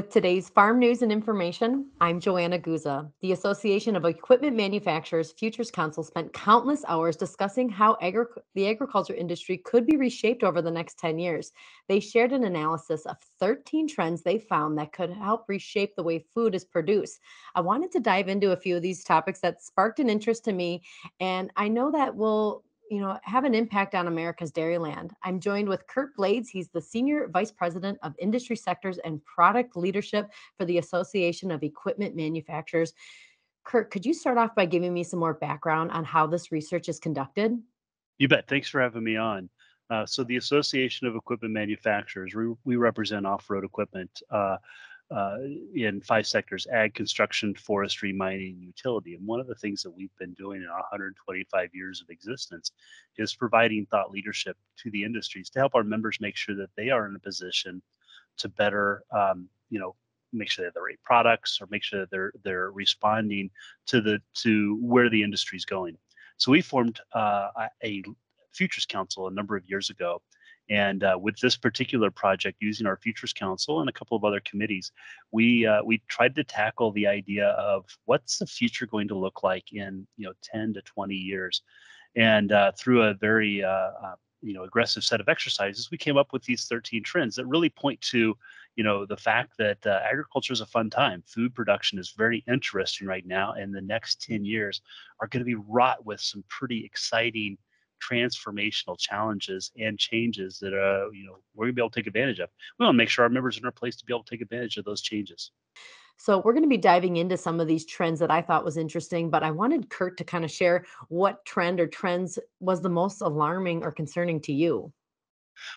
With today's farm news and information, I'm Joanna Guza. The Association of Equipment Manufacturers Futures Council spent countless hours discussing how agri- the agriculture industry could be reshaped over the next 10 years. They shared an analysis of 13 trends they found that could help reshape the way food is produced. I wanted to dive into a few of these topics that sparked an interest to me, and I know that will you know, have an impact on America's dairyland. I'm joined with Curt Blades. He's the Senior Vice President of Industry Sectors and Product Leadership for the Association of Equipment Manufacturers. Curt, could you start off by giving me some more background on how this research is conducted? You bet. Thanks for having me on. Uh, so, the Association of Equipment Manufacturers, we, we represent off road equipment. Uh, uh, in five sectors ag, construction, forestry, mining, utility. And one of the things that we've been doing in our 125 years of existence is providing thought leadership to the industries to help our members make sure that they are in a position to better, um, you know, make sure they have the right products or make sure that they're they're responding to the to where the industry is going. So we formed uh, a futures council a number of years ago and uh, with this particular project, using our Futures Council and a couple of other committees, we uh, we tried to tackle the idea of what's the future going to look like in you know 10 to 20 years, and uh, through a very uh, uh, you know aggressive set of exercises, we came up with these 13 trends that really point to you know the fact that uh, agriculture is a fun time. Food production is very interesting right now, and the next 10 years are going to be wrought with some pretty exciting transformational challenges and changes that uh, you know we're gonna be able to take advantage of. We want to make sure our members are in a place to be able to take advantage of those changes. So we're going to be diving into some of these trends that I thought was interesting, but I wanted Curt to kind of share what trend or trends was the most alarming or concerning to you.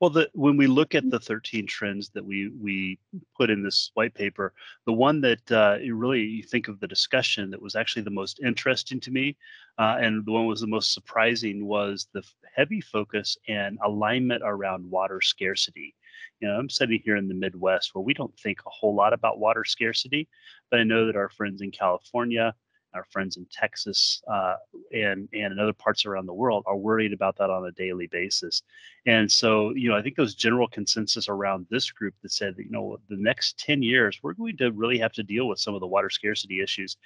Well, the when we look at the 13 trends that we we put in this white paper, the one that uh, you really you think of the discussion that was actually the most interesting to me, uh, and the one was the most surprising was the heavy focus and alignment around water scarcity. You know, I'm sitting here in the Midwest where we don't think a whole lot about water scarcity, but I know that our friends in California, our friends in Texas uh, and and in other parts around the world are worried about that on a daily basis. And so, you know, I think those general consensus around this group that said that you know the next 10 years we're going to really have to deal with some of the water scarcity issues.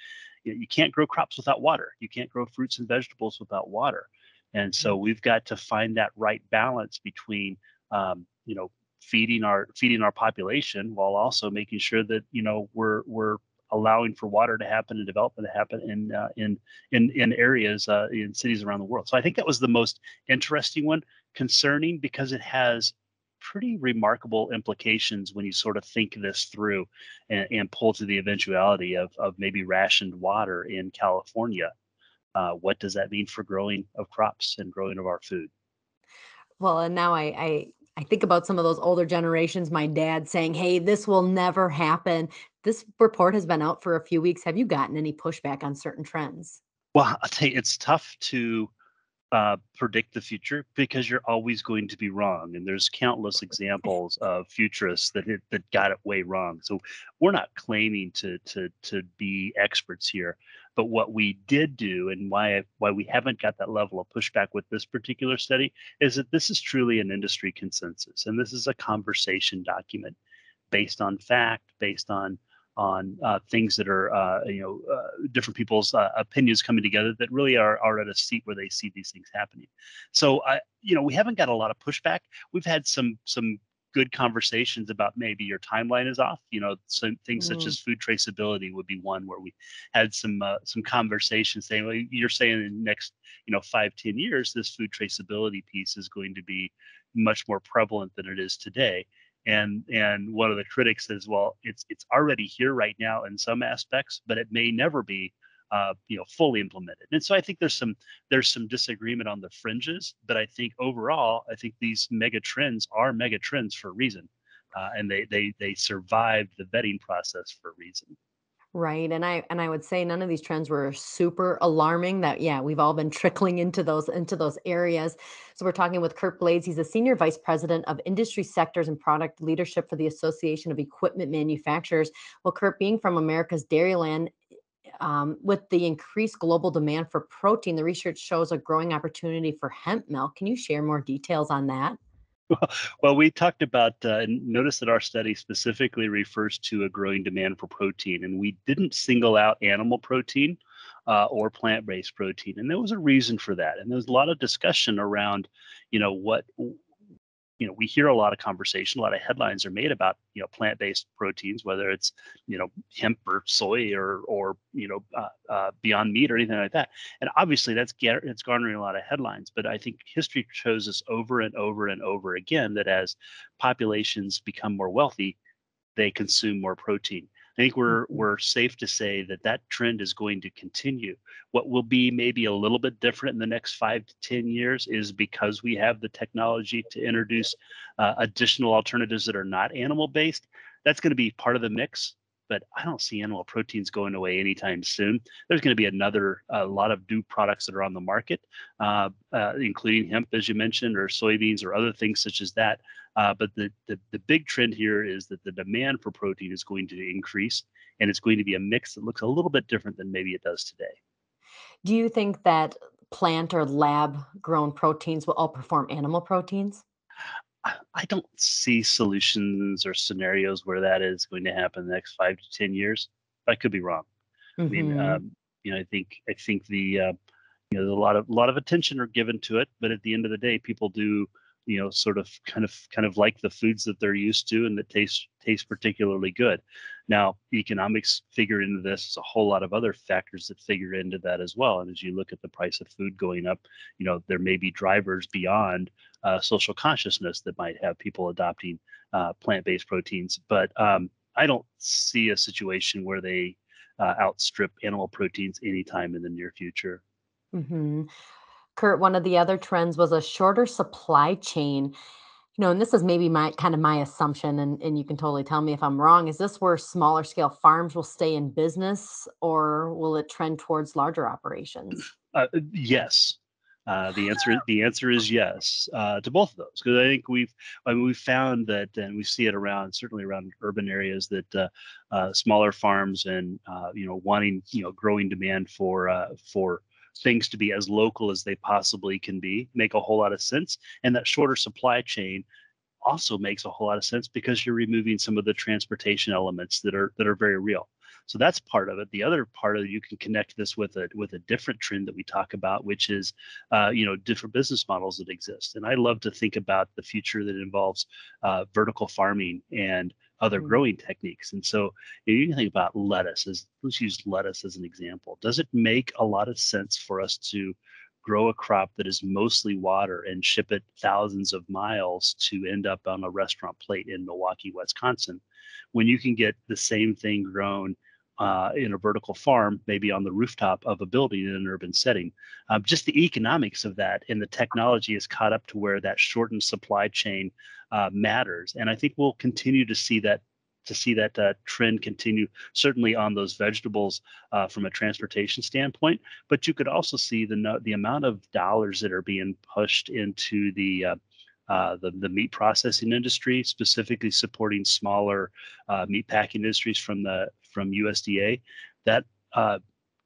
You, know, you can't grow crops without water. You can't grow fruits and vegetables without water. And so mm-hmm. we've got to find that right balance between um, you know feeding our feeding our population while also making sure that you know we're we're allowing for water to happen and development to happen in uh, in in in areas uh, in cities around the world. So I think that was the most interesting one, concerning because it has pretty remarkable implications when you sort of think this through and, and pull to the eventuality of of maybe rationed water in California. Uh, what does that mean for growing of crops and growing of our food? Well, and now I, I I think about some of those older generations, my dad saying, "Hey, this will never happen." This report has been out for a few weeks. Have you gotten any pushback on certain trends? Well, I'll tell you, it's tough to uh, predict the future because you're always going to be wrong, and there's countless examples of futurists that hit, that got it way wrong. So we're not claiming to to to be experts here, but what we did do, and why why we haven't got that level of pushback with this particular study, is that this is truly an industry consensus, and this is a conversation document based on fact, based on on uh, things that are uh, you know uh, different people's uh, opinions coming together that really are, are at a seat where they see these things happening. So i you know we haven't got a lot of pushback. We've had some some good conversations about maybe your timeline is off you know some things mm. such as food traceability would be one where we had some uh, some conversations saying well you're saying in the next you know five ten years this food traceability piece is going to be much more prevalent than it is today and and one of the critics says well it's it's already here right now in some aspects but it may never be uh, you know fully implemented. And so i think there's some there's some disagreement on the fringes but i think overall i think these mega trends are mega trends for a reason uh, and they they they survived the vetting process for a reason Right. And I and I would say none of these trends were super alarming that yeah, we've all been trickling into those into those areas. So we're talking with Curt Blades. He's a senior vice president of industry sectors and product leadership for the Association of Equipment Manufacturers. Well, Curt, being from America's dairyland, um, with the increased global demand for protein, the research shows a growing opportunity for hemp milk. Can you share more details on that? well, we talked about, uh, notice that our study specifically refers to a growing demand for protein, and we didn't single out animal protein uh, or plant-based protein, and there was a reason for that. And there was a lot of discussion around, you know, what you know we hear a lot of conversation a lot of headlines are made about you know plant-based proteins whether it's you know hemp or soy or or you know uh, uh, beyond meat or anything like that. And obviously that's it's garnering a lot of headlines but i think history shows us over and over and over again that as populations become more wealthy they consume more protein I think we're mm-hmm. we're safe to say that that trend is going to continue. What will be maybe a little bit different in the next five to ten years is because we have the technology to introduce uh, additional alternatives that are not animal based. That's going to be part of the mix but I don't see animal proteins going away anytime soon. There's going to be another a lot of new products that are on the market, uh, uh, including hemp, as you mentioned, or soybeans, or other things such as that. Uh, but the, the the big trend here is that the demand for protein is going to increase, and it's going to be a mix that looks a little bit different than maybe it does today. Do you think that plant or lab grown proteins will outperform animal proteins? I don't see solutions or scenarios where that is going to happen in the next five to ten years. I could be wrong. I mean, um, you know, I think I think the uh, you know there's a lot of a lot of attention are given to it, but at the end of the day, people do you know sort of kind of kind of like the foods that they're used to and that taste taste particularly good now economics figure into this There's a whole lot of other factors that figure into that as well and as you look at the price of food going up you know there may be drivers beyond uh, social consciousness that might have people adopting uh, plant-based proteins but um, i don't see a situation where they uh, outstrip animal proteins anytime in the near future hmm Curt, one of the other trends was a shorter supply chain. You know, and this is maybe my kind of my assumption, and, and you can totally tell me if I'm wrong. Is this where smaller scale farms will stay in business or will it trend towards larger operations? Uh, yes. Uh, the answer the answer is yes uh, to both of those because I think we've I mean, we've found that and we see it around certainly around urban areas that uh, uh smaller farms and uh, you know wanting you know growing demand for uh, for things to be as local as they possibly can be make a whole lot of sense. And that shorter supply chain also makes a whole lot of sense because you're removing some of the transportation elements that are that are very real. So that's part of it. The other part of it you can connect this with a with a different trend that we talk about which is uh, you know different business models that exist. And i love to think about the future that involves uh, vertical farming and other mm. growing techniques. And so you can think about lettuce as let's use lettuce as an example. Does it make a lot of sense for us to grow a crop that is mostly water and ship it thousands of miles to end up on a restaurant plate in Milwaukee, Wisconsin, when you can get the same thing grown uh, in a vertical farm, maybe on the rooftop of a building in an urban setting. Um, just the economics of that and the technology is caught up to where that shortened supply chain uh, matters. And I think we'll continue to see that to see that uh, trend continue, certainly on those vegetables uh, from a transportation standpoint. But you could also see the the amount of dollars that are being pushed into the uh, uh, the, the meat processing industry, specifically supporting smaller uh, meat packing industries from the from USDA, that uh,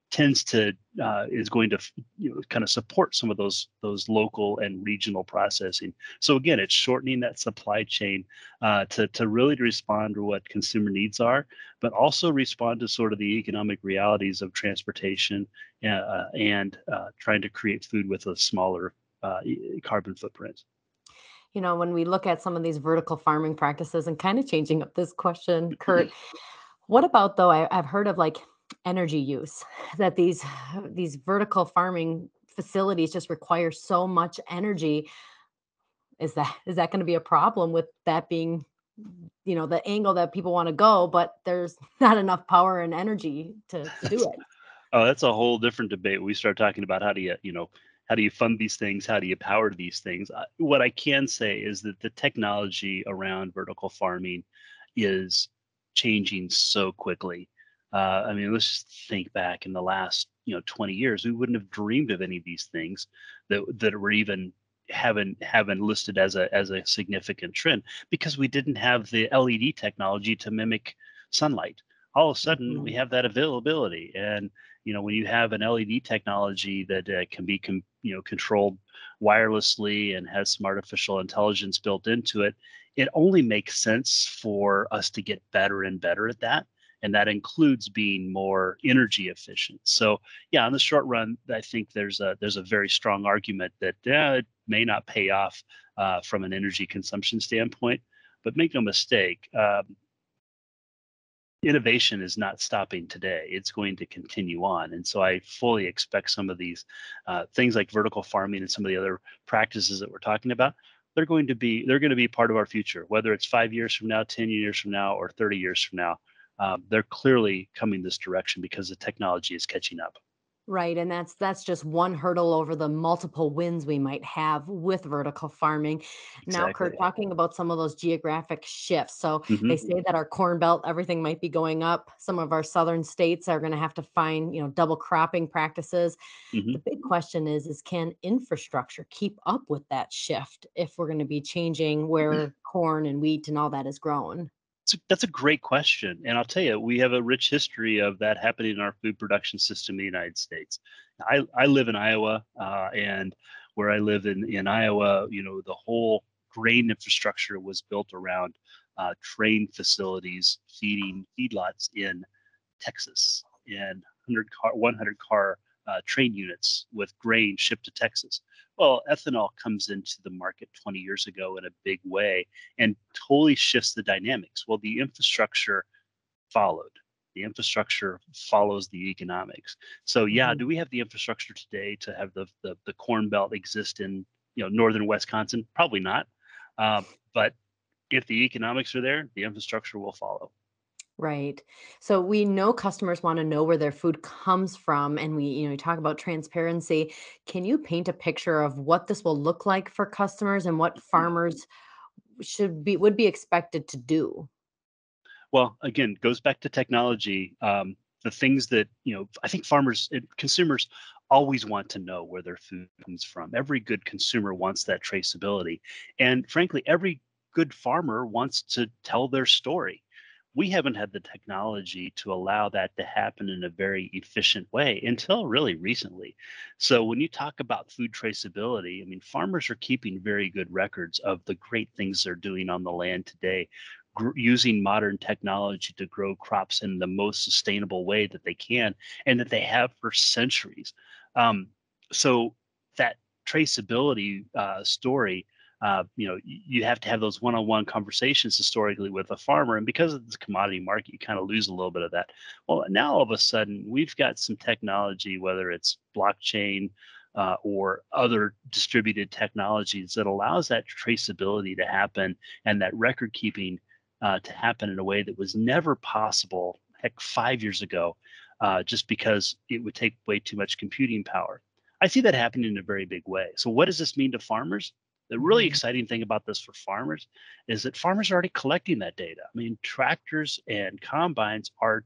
tends to uh, is going to you know, kind of support some of those those local and regional processing. So again, it's shortening that supply chain uh, to to really respond to what consumer needs are, but also respond to sort of the economic realities of transportation uh, and uh, trying to create food with a smaller uh, carbon footprint you know, when we look at some of these vertical farming practices and kind of changing up this question, Curt, what about though? I, I've heard of like energy use that these these vertical farming facilities just require so much energy. Is that is that going to be a problem with that being you know the angle that people want to go but there's not enough power and energy to, to do it oh that's a whole different debate we start talking about how do you you know how do you fund these things how do you power these things what i can say is that the technology around vertical farming is changing so quickly. Uh, i mean let's just think back in the last you know 20 years we wouldn't have dreamed of any of these things that that were even haven't haven't listed as a as a significant trend because we didn't have the led technology to mimic sunlight. All of a sudden mm-hmm. we have that availability. And you know when you have an led technology that uh, can be com- you know controlled wirelessly and has some artificial intelligence built into it it only makes sense for us to get better and better at that and that includes being more energy efficient. So yeah in the short run i think there's a there's a very strong argument that yeah, it may not pay off uh, from an energy consumption standpoint but make no mistake um, innovation is not stopping today. It's going to continue on. And so I fully expect some of these uh, things like vertical farming and some of the other practices that we're talking about, they're going to be they're going to be part of our future, whether it's five years from now, 10 years from now, or 30 years from now. Um, they're clearly coming this direction because the technology is catching up. Right, and that's that's just one hurdle over the multiple wins we might have with vertical farming. Now, Curt, talking about some of those geographic shifts. So they hmm say that our corn belt, everything might be going up. Some of our southern states are going to have to find, you know, double cropping practices. hmm The big question is, is can infrastructure keep up with that shift if we're going to be changing where corn and wheat and all that is grown? That's a, that's a great question. And I'll tell you, we have a rich history of that happening in our food production system in the United States. I, I live in Iowa, uh, and where I live in, in Iowa, you know, the whole grain infrastructure was built around uh, train facilities feeding feedlots in Texas and 100 car, 100 car uh, train units with grain shipped to Texas. Well, ethanol comes into the market 20 years ago in a big way and totally shifts the dynamics. Well, the infrastructure followed. The infrastructure follows the economics. So yeah, Mhm. do we have the infrastructure today to have the the, the corn belt exist in you know northern Wisconsin? Probably not. Um, but if the economics are there, the infrastructure will follow. Right. So we know customers want to know where their food comes from and we, you know, you talk about transparency. Can you paint a picture of what this will look like for customers and what farmers should be would be expected to do? Well, again, goes back to technology. Um, the things that you know, I think farmers and consumers always want to know where their food comes from. Every good consumer wants that traceability, and frankly, every good farmer wants to tell their story. We haven't had the technology to allow that to happen in a very efficient way until really recently. So, when you talk about food traceability, I mean, farmers are keeping very good records of the great things they're doing on the land today using modern technology to grow crops in the most sustainable way that they can and that they have for centuries. Um, so that traceability uh, story, uh, you know, you have to have those one-on-one conversations historically with a farmer, and because of this commodity market, you kind of lose a little bit of that. Well, now all of a sudden, we've got some technology, whether it's blockchain. Uh, or other distributed technologies that allows that traceability to happen and that record keeping uh, to happen in a way that was never possible, heck, five years ago, uh, just because it would take way too much computing power. I see that happening in a very big way. So, what does this mean to farmers? The really Mhm. exciting thing about this for farmers is that farmers are already collecting that data. I mean, tractors and combines are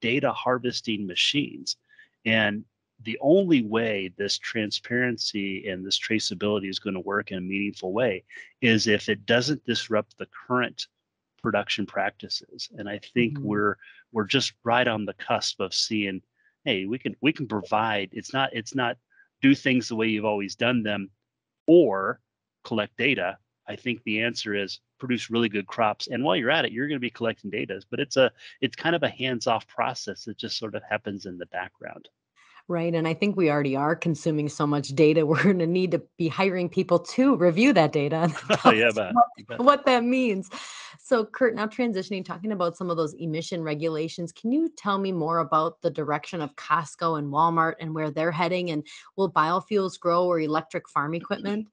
data harvesting machines. And the only way this transparency and this traceability is going to work in a meaningful way is if it doesn't disrupt the current production practices and i think Mhm. we're we're just right on the cusp of seeing hey we can we can provide it's not it's not do things the way you've always done them or collect data i think the answer is produce really good crops and while you're at it you're going to be collecting data but it's a it's kind of a hands off process that just sort of happens in the background Right. And I think we already are consuming so much data. We're going to need to be hiring people to review that data yeah but what, what that means. So, Curt, now transitioning, talking about some of those emission regulations, can you tell me more about the direction of Costco and Walmart and where they're heading? And will biofuels grow or electric farm mm-hmm. equipment?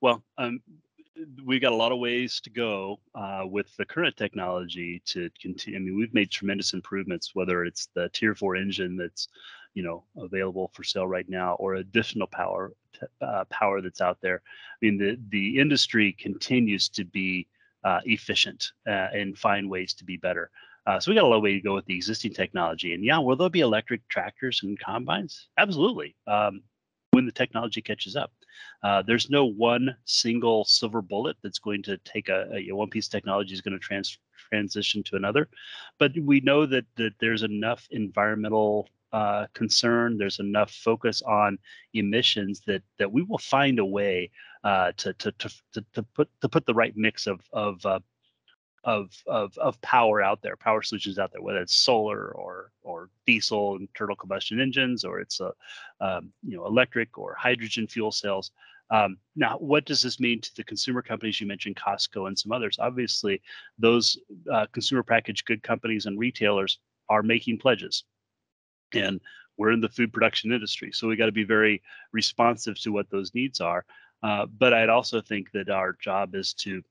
Well um, we got a lot of ways to go uh, with the current technology to continue. I mean, we've made tremendous improvements, whether it's the Tier 4 engine that's, you know, available for sale right now, or additional power uh, power that's out there. I mean, the the industry continues to be uh, efficient uh, and find ways to be better. Uh, so we got a long way to go with the existing technology. And yeah, will there be electric tractors and combines? Absolutely. Um, when the technology catches up. Uh, there's no one single silver bullet that's going to take a, a one piece technology is going to trans, transition to another, but we know that that there's enough environmental uh, concern, there's enough focus on emissions that that we will find a way uh, to, to, to to put to put the right mix of of uh, of of of power out there, power solutions out there, whether it's solar or or diesel and internal combustion engines, or it's a um, you know electric or hydrogen fuel cells. Um, now, what does this mean to the consumer companies? You mentioned Costco and some others. Obviously, those uh, consumer packaged good companies and retailers are making pledges, and we're in the food production industry, so we got to be very responsive to what those needs are. Uh, but I'd also think that our job is to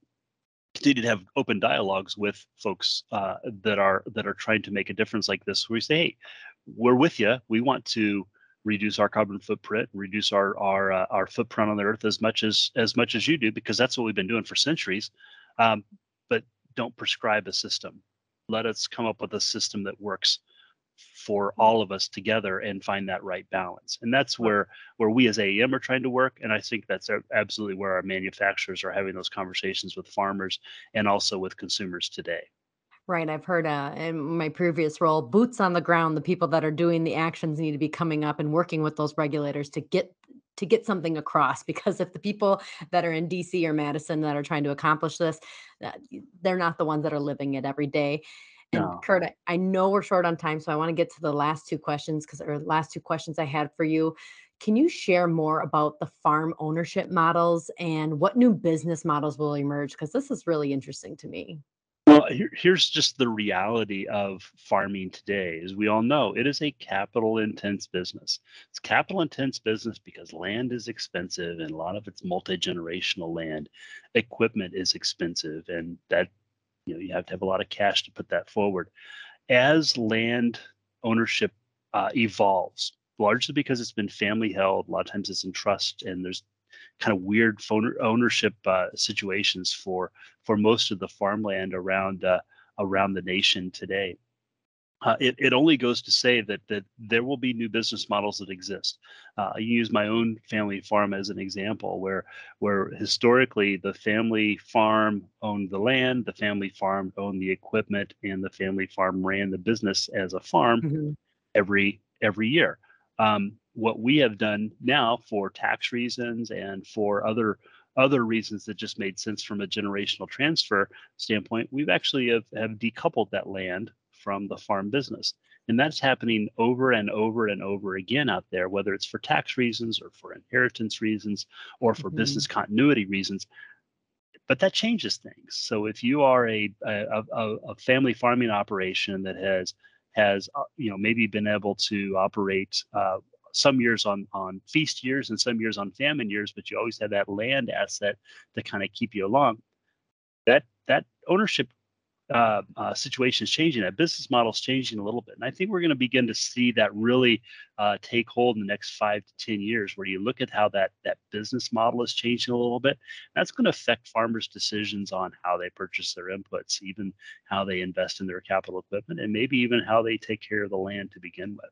continue to have open dialogues with folks uh, that are that are trying to make a difference like this. Where we say, hey, we're with you. We want to reduce our carbon footprint, reduce our our uh, our footprint on the earth as much as as much as you do, because that's what we've been doing for centuries. Um, but don't prescribe a system. Let us come up with a system that works for all of us together and find that right balance. And that's where where we as AEM are trying to work. And I think that's absolutely where our manufacturers are having those conversations with farmers and also with consumers today. Right. I've heard uh, in my previous role, boots on the ground, the people that are doing the actions need to be coming up and working with those regulators to get to get something across because if the people that are in DC or Madison that are trying to accomplish this, they're not the ones that are living it every day. And No. Curt, I, I know we're short on time, so I want to get to the last two questions because or last two questions I had for you. Can you share more about the farm ownership models and what new business models will emerge? Because this is really interesting to me. Well, here, here's just the reality of farming today. As we all know, it is a capital intense business. It's capital intense business because land is expensive and a lot of it's multi-generational land. Equipment is expensive and that you know you have to have a lot of cash to put that forward. As land ownership uh, evolves, largely because it's been family held, a lot of times it's in trust and there's kind of weird ownership uh, situations for for most of the farmland around uh, around the nation today. Uh, it, it only goes to say that that there will be new business models that exist. Uh, I use my own family farm as an example, where where historically the family farm owned the land, the family farm owned the equipment, and the family farm ran the business as a farm Mhm. every every year. Um, what we have done now for tax reasons and for other other reasons that just made sense from a generational transfer standpoint, we've actually have, have decoupled that land from the farm business. And that's happening over and over and over again out there, whether it's for tax reasons or for inheritance reasons or for Mhm. business continuity reasons but that changes things. So if you are a a, a, a family farming operation that has has uh, you know maybe been able to operate uh, some years on on feast years and some years on famine years, but you always have that land asset to kind of keep you along. That that ownership uh, uh, situation is changing. That business model is changing a little bit, and I think we're going to begin to see that really uh, take hold in the next five to ten years. Where you look at how that that business model is changing a little bit, that's going to affect farmers' decisions on how they purchase their inputs, even how they invest in their capital equipment, and maybe even how they take care of the land to begin with.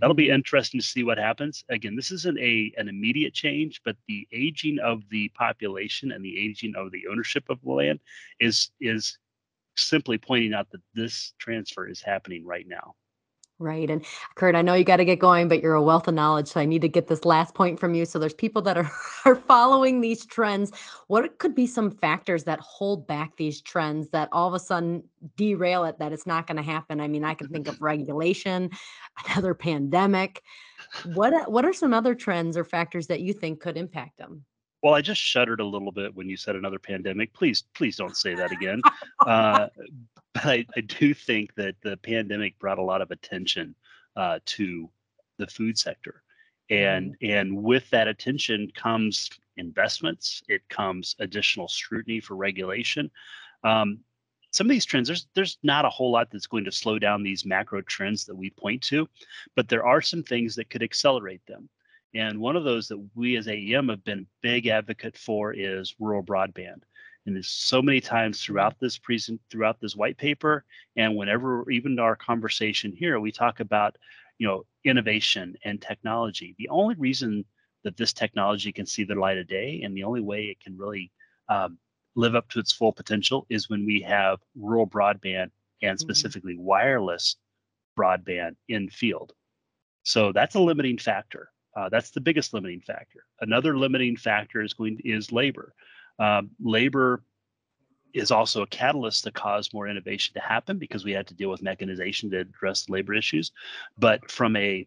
That'll be Mhm. interesting to see what happens. Again, this isn't a an immediate change, but the aging of the population and the aging of the ownership of the land is is simply pointing out that this transfer is happening right now. Right. And Curt, I know you got to get going, but you're a wealth of knowledge. So I need to get this last point from you. So there's people that are, are following these trends. What could be some factors that hold back these trends that all of a sudden derail it, that it's not going to happen? I mean, I can think of regulation, another pandemic. What what are some other trends or factors that you think could impact them? Well, I just shuddered a little bit when you said another pandemic. Please, please don't say that again. Uh, but I, I do think that the pandemic brought a lot of attention uh, to the food sector, and and with that attention comes investments. It comes additional scrutiny for regulation. Um, some of these trends, there's there's not a whole lot that's going to slow down these macro trends that we point to, but there are some things that could accelerate them. And one of those that we as AEM have been big advocate for is rural broadband. And there's so many times throughout this present throughout this white paper, and whenever even our conversation here, we talk about you know innovation and technology. The only reason that this technology can see the light of day, and the only way it can really um, live up to its full potential, is when we have rural broadband and Mhm. specifically wireless broadband in field So that's a limiting factor. Uh, that's the biggest limiting factor. Another limiting factor is going is labor. Um, labor is also a catalyst to cause more innovation to happen because we had to deal with mechanization to address labor issues. But from a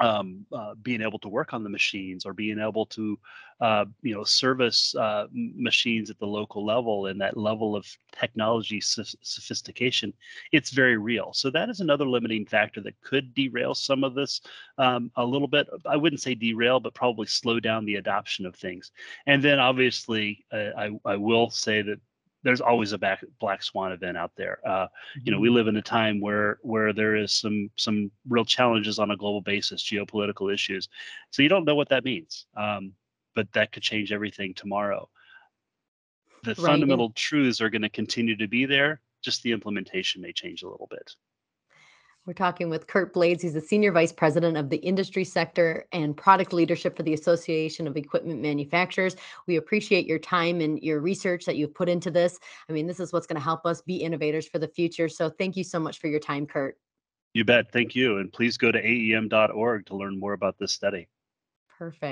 um, uh, being able to work on the machines or being able to uh, you know service uh, machines at the local level and that level of technology sophistication it's very real. So that is another limiting factor that could derail some of this um, a little bit. I wouldn't say derail but probably slow down the adoption of things. And then obviously uh, I, I will say that there's always a back, black swan event out there. Uh, you know, we mm-hmm. live in a time where where there is some some real challenges on a global basis, geopolitical issues. So you don't know what that means, um, but that could change everything tomorrow. The right. fundamental truths are going to continue to be there. Just the implementation may change a little bit. We're talking with Curt Blades. He's the Senior Vice President of the Industry Sector and Product Leadership for the Association of Equipment Manufacturers. We appreciate your time and your research that you've put into this. I mean, this is what's going to help us be innovators for the future. So thank you so much for your time, Curt. You bet. Thank you. And please go to aem.org to learn more about this study. Perfect.